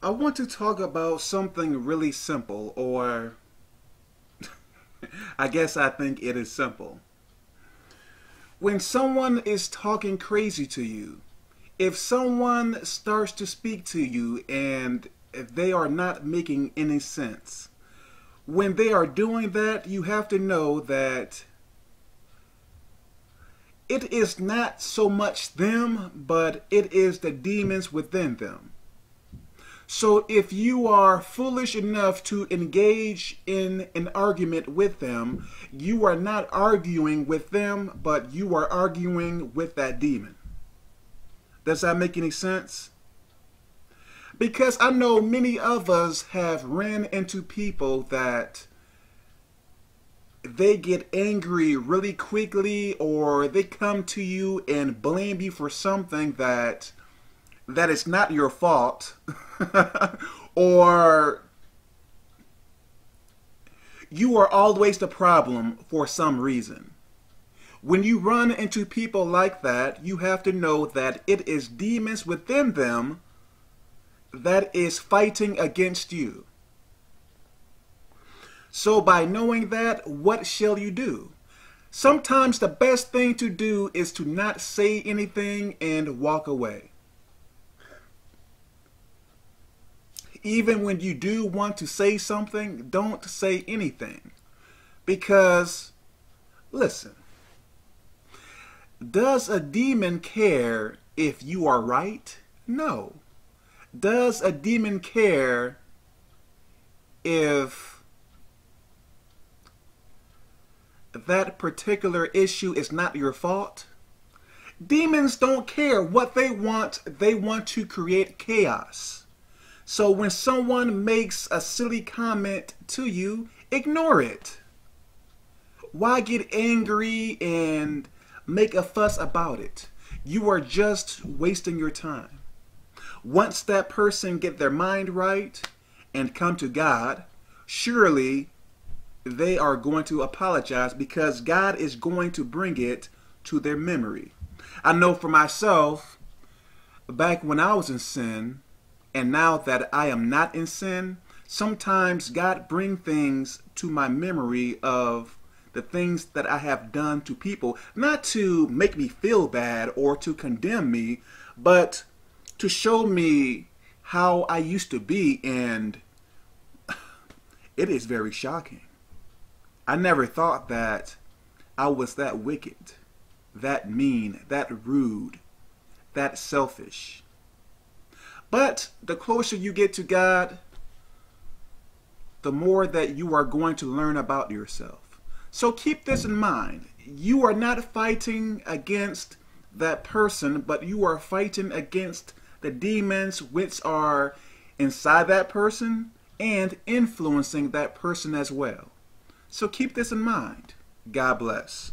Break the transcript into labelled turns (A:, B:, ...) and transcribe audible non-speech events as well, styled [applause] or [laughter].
A: I want to talk about something really simple, or [laughs] I guess I think it is simple. When someone is talking crazy to you, if someone starts to speak to you and they are not making any sense, when they are doing that, you have to know that it is not so much them, but it is the demons within them. So if you are foolish enough to engage in an argument with them, you are not arguing with them, but you are arguing with that demon. Does that make any sense? Because I know many of us have ran into people that they get angry really quickly or they come to you and blame you for something that that is not your fault [laughs] or you are always the problem for some reason. When you run into people like that, you have to know that it is demons within them that is fighting against you. So by knowing that, what shall you do? Sometimes the best thing to do is to not say anything and walk away. Even when you do want to say something, don't say anything. Because, listen, does a demon care if you are right? No. Does a demon care if that particular issue is not your fault? Demons don't care what they want. They want to create chaos. So when someone makes a silly comment to you, ignore it. Why get angry and make a fuss about it? You are just wasting your time. Once that person get their mind right and come to God, surely they are going to apologize because God is going to bring it to their memory. I know for myself, back when I was in sin, and now that I am not in sin, sometimes God bring things to my memory of the things that I have done to people, not to make me feel bad or to condemn me, but to show me how I used to be, and [sighs] it is very shocking. I never thought that I was that wicked, that mean, that rude, that selfish. But the closer you get to God, the more that you are going to learn about yourself. So keep this in mind. You are not fighting against that person, but you are fighting against the demons which are inside that person and influencing that person as well. So keep this in mind. God bless.